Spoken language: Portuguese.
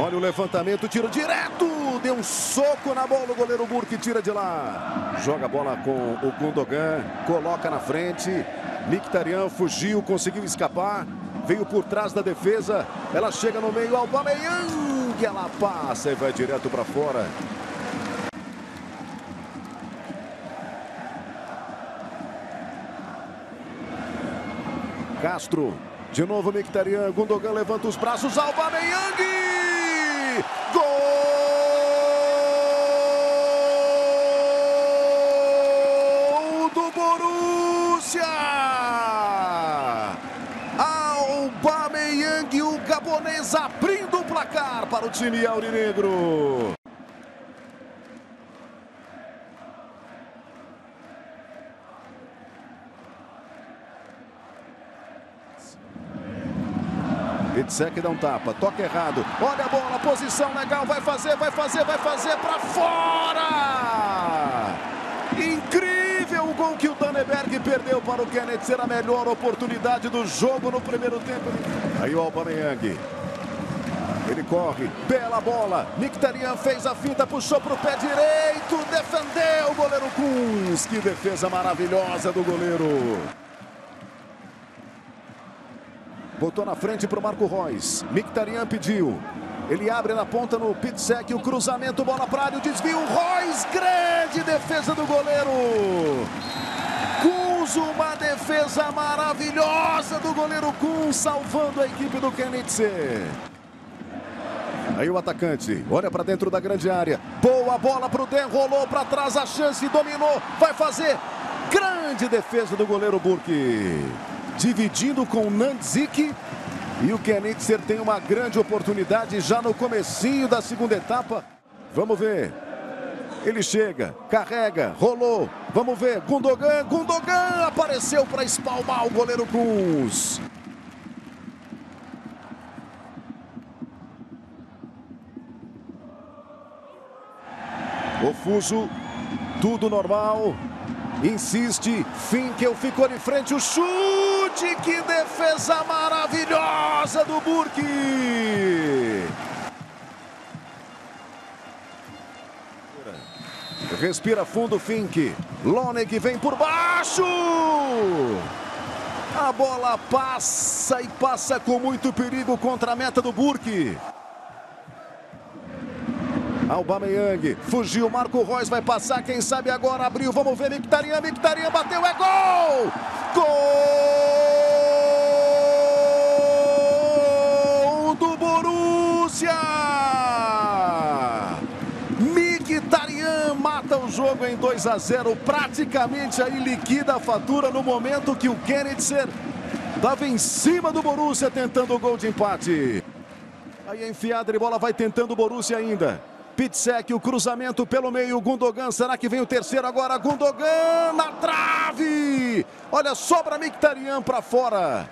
Olha o levantamento, tiro direto. Deu um soco na bola, o goleiro Burke tira de lá. Joga a bola com o Gundogan, coloca na frente. Mictarian fugiu, conseguiu escapar. Veio por trás da defesa. Ela chega no meio, Aubameyang. Ela passa e vai direto para fora. Castro. De novo Mictarian. Gundogan levanta os braços. Aubameyang. Gol do Borussia. Aubameyang, o abrindo o placar para o time aurinegro. Itzek dá um tapa, toca errado. Olha a bola, posição legal, vai fazer, vai fazer, vai fazer para fora! Incrível o gol que o Daneberg perdeu para o Kenneth ser a melhor oportunidade do jogo no primeiro tempo. Aí o Aubameyang. Ele corre, bela bola. Mictarian fez a finta, puxou para o pé direito, defendeu o goleiro Kunz. Que defesa maravilhosa do goleiro. Botou na frente para o Marco Reus. Mictarian pediu. Ele abre na ponta no Pitsek. O cruzamento, bola para área. O desvio. Reus, grande defesa do goleiro. Kunz, uma defesa maravilhosa do goleiro Kunz, salvando a equipe do Kenitze. Aí o atacante olha para dentro da grande área. Boa bola para o Den, rolou para trás a chance, dominou, vai fazer. Grande defesa do goleiro Burke dividindo com o Nandzik. E o Kenitzer tem uma grande oportunidade já no comecinho da segunda etapa. Vamos ver. Ele chega, carrega, rolou. Vamos ver. Gundogan, Gundogan apareceu para espalmar o goleiro Kunz. Ofuso, tudo normal. Insiste, Finkel ficou de frente, o chute, que defesa maravilhosa do Burke. Respira fundo, Fink. Lonek vem por baixo. A bola passa e passa com muito perigo contra a meta do Burke. Aubameyang, fugiu, Marco Reus vai passar, quem sabe agora abriu, vamos ver, Mictarian, Mictarian bateu, é gol! Gol do Borussia! Mictarian mata o jogo em 2 a 0, praticamente aí liquida a fatura no momento que o Kennedy estava em cima do Borussia tentando o gol de empate. Aí a enfiada de bola vai tentando o Borussia ainda. Pitsek, o cruzamento pelo meio, Gundogan, será que vem o terceiro agora? Gundogan na trave! Olha, sobra Mictarian para fora.